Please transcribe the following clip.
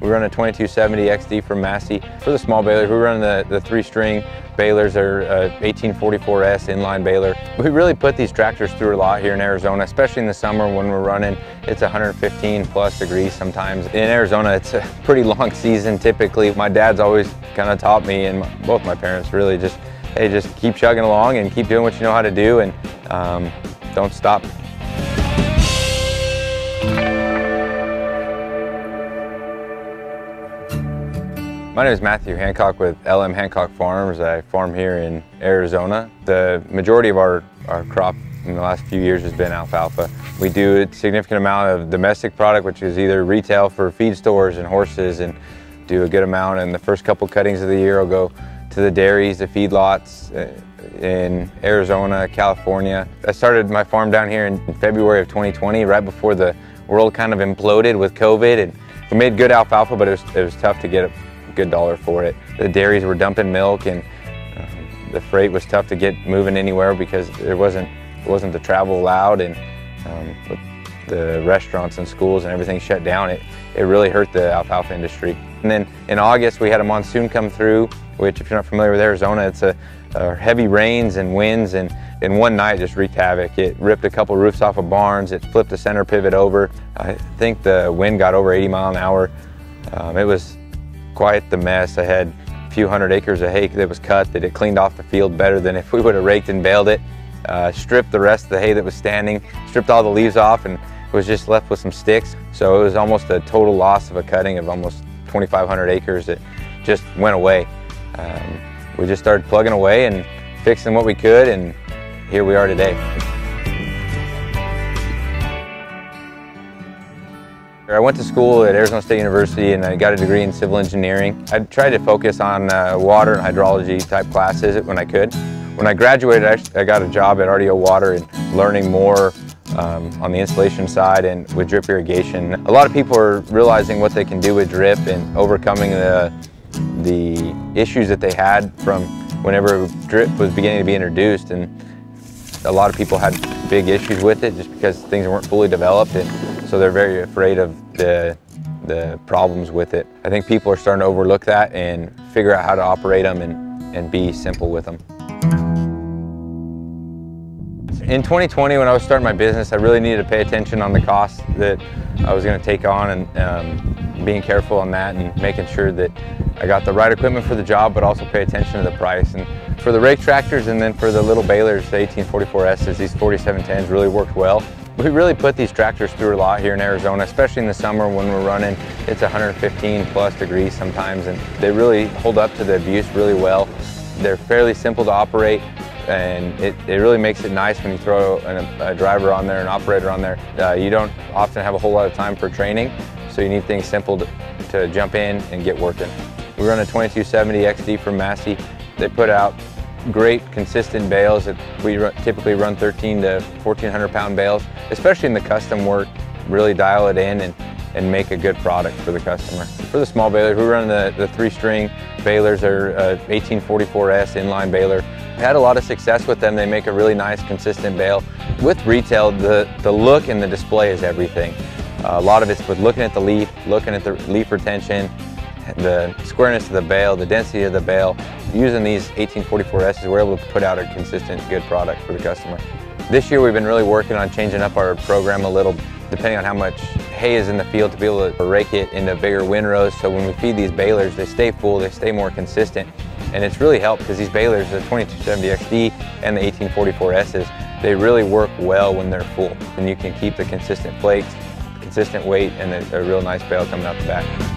We run a 2270 XD from Massey. For the small balers, we run the, the three-string balers, are uh, 1844S inline baler. We really put these tractors through a lot here in Arizona, especially in the summer when we're running. It's 115 plus degrees sometimes. In Arizona, it's a pretty long season typically. My dad's always kind of taught me, and both my parents really just, hey, just keep chugging along and keep doing what you know how to do and um, don't stop My name is Matthew Hancock with LM Hancock Farms. I farm here in Arizona. The majority of our, our crop in the last few years has been alfalfa. We do a significant amount of domestic product, which is either retail for feed stores and horses, and do a good amount. And the first couple cuttings of the year will go to the dairies, the feedlots uh, in Arizona, California. I started my farm down here in February of 2020, right before the world kind of imploded with COVID. And we made good alfalfa, but it was, it was tough to get it good dollar for it. The dairies were dumping milk and uh, the freight was tough to get moving anywhere because there wasn't, wasn't the travel allowed and um, with the restaurants and schools and everything shut down, it, it really hurt the alfalfa industry. And then in August we had a monsoon come through, which if you're not familiar with Arizona, it's a, a heavy rains and winds and in one night just wreaked havoc. It ripped a couple roofs off of barns, it flipped the center pivot over. I think the wind got over 80 mile an hour. Um, it was quite the mess. I had a few hundred acres of hay that was cut that it cleaned off the field better than if we would have raked and baled it. Uh, stripped the rest of the hay that was standing, stripped all the leaves off and was just left with some sticks. So it was almost a total loss of a cutting of almost 2,500 acres that just went away. Um, we just started plugging away and fixing what we could and here we are today. I went to school at Arizona State University and I got a degree in civil engineering. I tried to focus on uh, water and hydrology type classes when I could. When I graduated, I got a job at RDO Water and learning more um, on the installation side and with drip irrigation. A lot of people are realizing what they can do with drip and overcoming the, the issues that they had from whenever drip was beginning to be introduced. And a lot of people had big issues with it just because things weren't fully developed. And so they're very afraid of the, the problems with it. I think people are starting to overlook that and figure out how to operate them and, and be simple with them. In 2020, when I was starting my business, I really needed to pay attention on the cost that I was going to take on and um, being careful on that and making sure that I got the right equipment for the job, but also pay attention to the price. And for the rake tractors and then for the little balers, the 1844Ss, these 4710s really worked well. We really put these tractors through a lot here in Arizona, especially in the summer when we're running. It's 115 plus degrees sometimes, and they really hold up to the abuse really well. They're fairly simple to operate, and it, it really makes it nice when you throw a, a driver on there, an operator on there. Uh, you don't often have a whole lot of time for training, so you need things simple to, to jump in and get working. We run a 2270 XD from Massey. They put out great consistent bales that we typically run 13 to 1400 pound bales, especially in the custom work, really dial it in and, and make a good product for the customer. For the small balers, we run the, the three string balers, are uh, 1844S inline baler. Had a lot of success with them. They make a really nice consistent bale. With retail, the, the look and the display is everything. Uh, a lot of it's with looking at the leaf, looking at the leaf retention, the squareness of the bale, the density of the bale. Using these 1844Ss, we're able to put out a consistent, good product for the customer. This year we've been really working on changing up our program a little, depending on how much hay is in the field to be able to rake it into bigger windrows. So when we feed these balers, they stay full, they stay more consistent. And it's really helped because these balers, the 2270XD and the 1844Ss, they really work well when they're full. And you can keep the consistent flakes, consistent weight, and a, a real nice bale coming out the back.